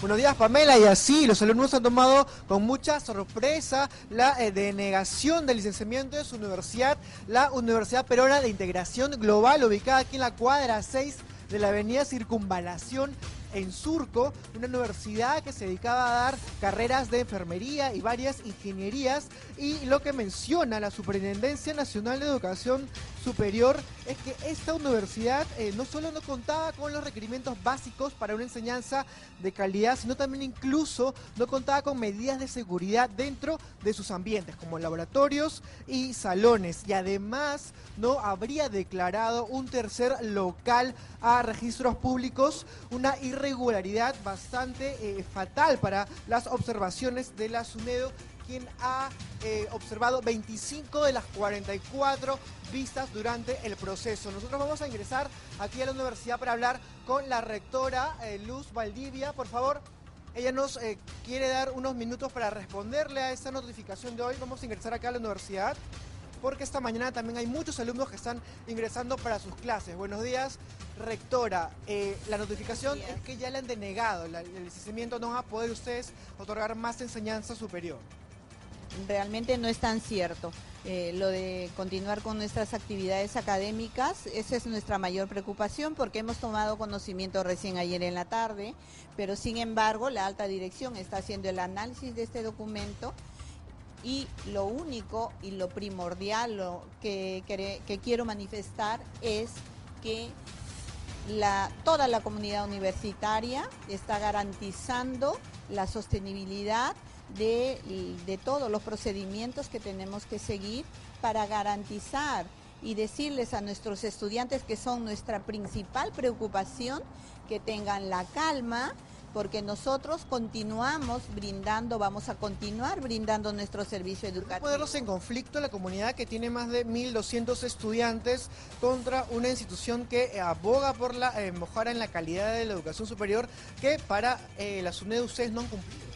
Buenos días, Pamela. Y así, los alumnos han tomado con mucha sorpresa la eh, denegación del licenciamiento de su universidad, la Universidad Peruana de Integración Global, ubicada aquí en la cuadra 6 de la avenida Circunvalación en Surco, una universidad que se dedicaba a dar carreras de enfermería y varias ingenierías. Y lo que menciona la Superintendencia Nacional de Educación Superior es que esta universidad eh, no solo no contaba con los requerimientos básicos para una enseñanza de calidad, sino también incluso no contaba con medidas de seguridad dentro de sus ambientes, como laboratorios y salones. Y además no habría declarado un tercer local a registros públicos, una irregularidad bastante eh, fatal para las observaciones de la SUNEDO quien ha eh, observado 25 de las 44 vistas durante el proceso. Nosotros vamos a ingresar aquí a la universidad para hablar con la rectora eh, Luz Valdivia. Por favor, ella nos quiere dar unos minutos para responderle a esta notificación de hoy. Vamos a ingresar acá a la universidad porque esta mañana también hay muchos alumnos que están ingresando para sus clases. Buenos días, rectora. Eh, la notificación es que ya le han denegado el licenciamiento, no van a poder ustedes otorgar más enseñanza superior. Realmente no es tan cierto. Eh, lo de continuar con nuestras actividades académicas, esa es nuestra mayor preocupación porque hemos tomado conocimiento recién ayer en la tarde, pero sin embargo la alta dirección está haciendo el análisis de este documento y lo único y lo primordial lo que, quiero manifestar es que toda la comunidad universitaria está garantizando la sostenibilidad de, de todos los procedimientos que tenemos que seguir para garantizar y decirles a nuestros estudiantes que son nuestra principal preocupación, que tengan la calma, porque nosotros continuamos brindando, vamos a continuar brindando nuestro servicio educativo. Poderlos en conflicto la comunidad que tiene más de 1.200 estudiantes contra una institución que aboga por la eh, mejora en la calidad de la educación superior que para eh, la SUNED ustedes no han cumplido.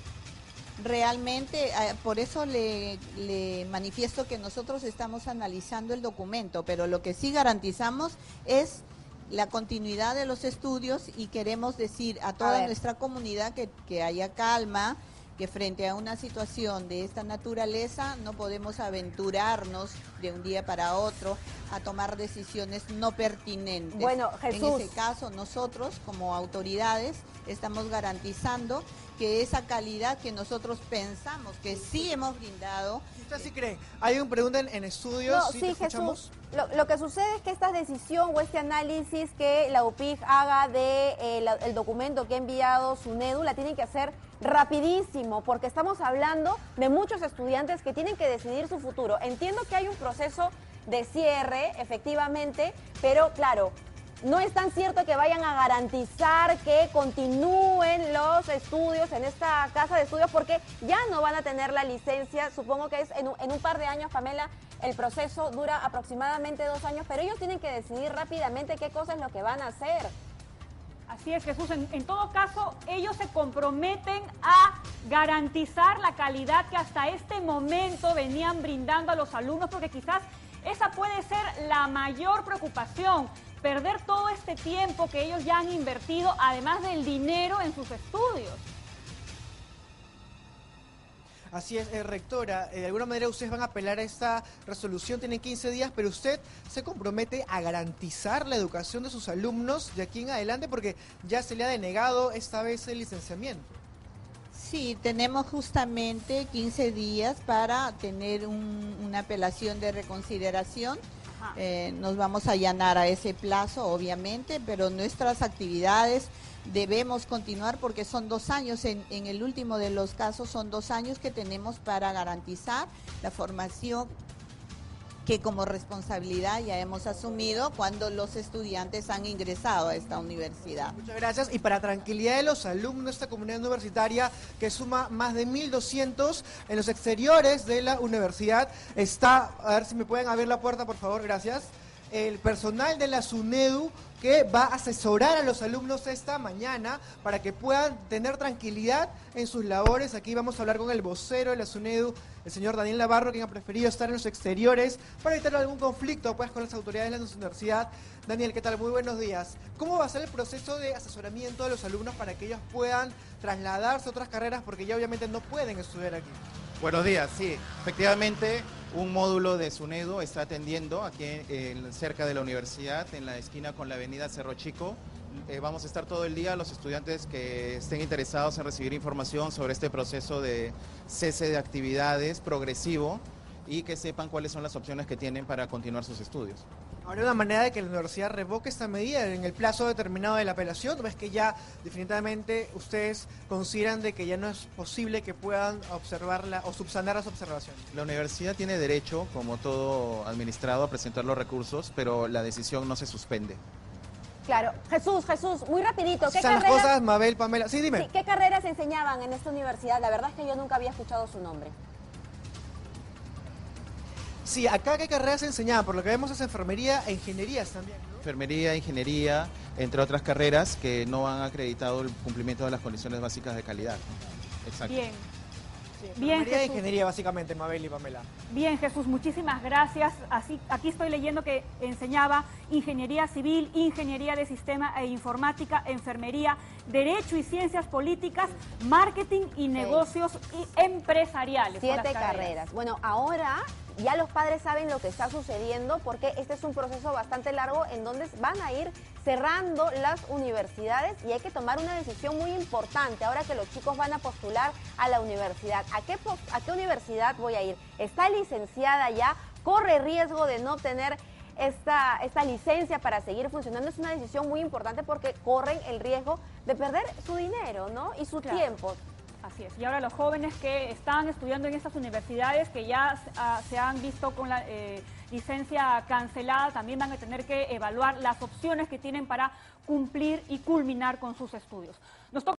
Realmente, eh, por eso le, le manifiesto que nosotros estamos analizando el documento, pero lo que sí garantizamos es la continuidad de los estudios y queremos decir a toda nuestra comunidad que, que haya calma, que frente a una situación de esta naturaleza no podemos aventurarnos de un día para otro a tomar decisiones no pertinentes. Bueno, Jesús. En ese caso, nosotros como autoridades estamos garantizando que esa calidad que nosotros pensamos que sí hemos brindado. ¿Usted sí cree? Hay un pregunta en, estudios. No, sí, Jesús. Lo, que sucede es que esta decisión o este análisis que la UPIG haga de eh, el documento que ha enviado su NEDU la tienen que hacer rapidísimo porque estamos hablando de muchos estudiantes que tienen que decidir su futuro. Entiendo que hay un proceso de cierre, efectivamente, pero claro, no es tan cierto que vayan a garantizar que continúen los estudios en esta casa de estudios porque ya no van a tener la licencia. Supongo que es en un, par de años, Pamela, el proceso dura aproximadamente dos años, pero ellos tienen que decidir rápidamente qué cosa es lo que van a hacer. Así es, Jesús. En, en, todo caso, ellos se comprometen a garantizar la calidad que hasta este momento venían brindando a los alumnos, porque quizás esa puede ser la mayor preocupación, perder todo este tiempo que ellos ya han invertido, además del dinero en sus estudios. Así es, eh, rectora, eh, de alguna manera ustedes van a apelar a esta resolución, tienen 15 días, pero usted se compromete a garantizar la educación de sus alumnos de aquí en adelante porque ya se le ha denegado esta vez el licenciamiento. Sí, tenemos justamente 15 días para tener una apelación de reconsideración. Eh, nos vamos a allanar a ese plazo, obviamente, pero nuestras actividades debemos continuar porque son dos años, en, en el último de los casos son dos años que tenemos para garantizar la formación que como responsabilidad ya hemos asumido cuando los estudiantes han ingresado a esta universidad. Muchas gracias. Y para tranquilidad de los alumnos de esta comunidad universitaria, que suma más de 1.200 en los exteriores de la universidad, está, a ver si me pueden abrir la puerta, por favor, gracias. El personal de la SUNEDU que va a asesorar a los alumnos esta mañana para que puedan tener tranquilidad en sus labores. Aquí vamos a hablar con el vocero de la SUNEDU, el señor Daniel Navarro, quien ha preferido estar en los exteriores para evitar algún conflicto pues, con las autoridades de la universidad. Daniel, ¿qué tal? Muy buenos días. ¿Cómo va a ser el proceso de asesoramiento de los alumnos para que ellos puedan trasladarse a otras carreras porque ya obviamente no pueden estudiar aquí? Buenos días, sí, efectivamente un módulo de SUNEDO está atendiendo aquí cerca de la universidad, en la esquina con la avenida Cerro Chico. Eh, vamos a estar todo el día los estudiantes que estén interesados en recibir información sobre este proceso de cese de actividades progresivo y que sepan cuáles son las opciones que tienen para continuar sus estudios. ¿Habrá una manera de que la universidad revoque esta medida en el plazo determinado de la apelación? ¿O es que ya definitivamente ustedes consideran de que ya no es posible que puedan observarla o subsanar las observaciones? La universidad tiene derecho, como todo administrado, a presentar los recursos, pero la decisión no se suspende. Claro. Jesús, Jesús, muy rapidito. ¿Qué carreras... cosas, Mabel, Pamela. Sí, dime. ¿Qué carreras enseñaban en esta universidad? La verdad es que yo nunca había escuchado su nombre. Sí, acá qué carreras se enseñaban, por lo que vemos es enfermería e ingenierías también. Enfermería, ingeniería, entre otras carreras que no han acreditado el cumplimiento de las condiciones básicas de calidad. Exacto. Bien. Bien, de ingeniería básicamente, Mabel y Pamela. Bien, Jesús, muchísimas gracias. Así, aquí estoy leyendo que enseñaba ingeniería civil, ingeniería de sistema e informática, enfermería, derecho y ciencias políticas, marketing y negocios empresariales. Siete carreras. Bueno, ahora ya los padres saben lo que está sucediendo porque este es un proceso bastante largo en donde van a ir cerrando las universidades y hay que tomar una decisión muy importante ahora que los chicos van a postular a la universidad. ¿A qué, a qué universidad voy a ir? ¿Está licenciada ya? ¿Corre riesgo de no tener esta, esta licencia para seguir funcionando? Es una decisión muy importante porque corren el riesgo de perder su dinero ¿no? y su tiempo. Así es. Y ahora los jóvenes que están estudiando en estas universidades, que ya ah, se han visto con la eh, licencia cancelada, también van a tener que evaluar las opciones que tienen para cumplir y culminar con sus estudios.